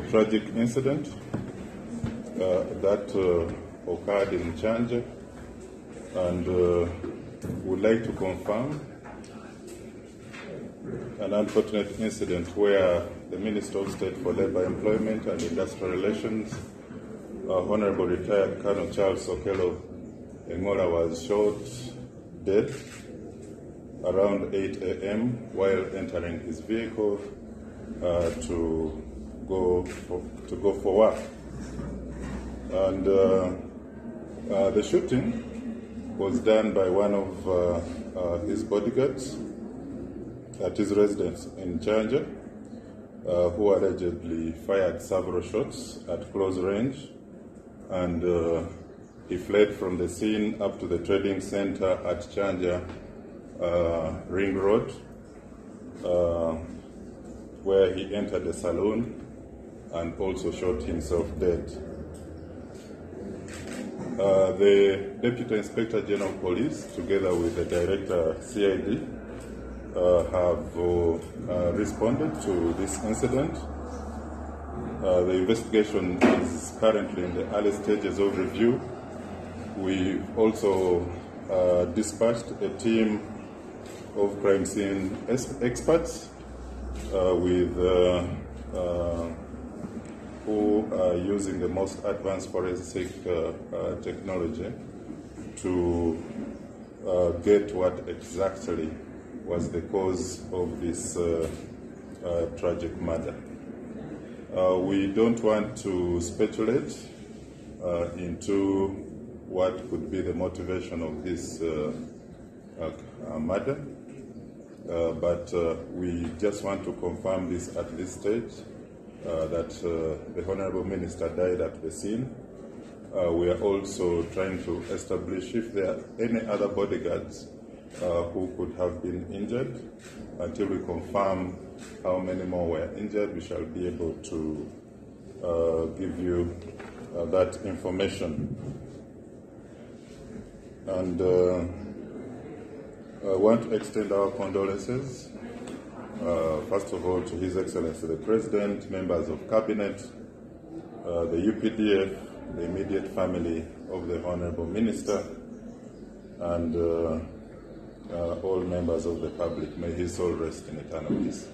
a tragic incident uh, that uh, occurred in Kyanja, and uh, would like to confirm an unfortunate incident where the Minister of State for Labor, Employment and Industrial Relations, uh, Honorable Retired Colonel Charles Okello Engola, was shot dead around 8 a.m. while entering his vehicle uh, to go for, to go for work. And uh, uh, the shooting was done by one of uh, uh, his bodyguards at his residence in Kyanja, uh, who allegedly fired several shots at close range, and he fled from the scene up to the trading center at Kyanja Ring Road, uh, where he entered the saloon and also shot himself dead. Uh, the Deputy Inspector General of Police, together with the Director CID, uh, have uh, uh, responded to this incident. Uh, the investigation is currently in the early stages of review. We also uh, dispatched a team of crime scene experts with who are using the most advanced forensic uh, uh, technology to uh, get what exactly was the cause of this tragic murder. We don't want to speculate into what could be the motivation of this murder, uh, but uh, we just want to confirm this at this stage uh, that uh, the Honorable Minister died at the scene. Uh, we are also trying to establish if there are any other bodyguards uh, who could have been injured. Until we confirm how many more were injured, we shall be able to uh, give you uh, that information. And I want to extend our condolences, uh, first of all, to His Excellency the President, members of Cabinet, uh, the UPDF, the immediate family of the Honorable Minister, and uh, uh, all members of the public. May his soul rest in eternal peace.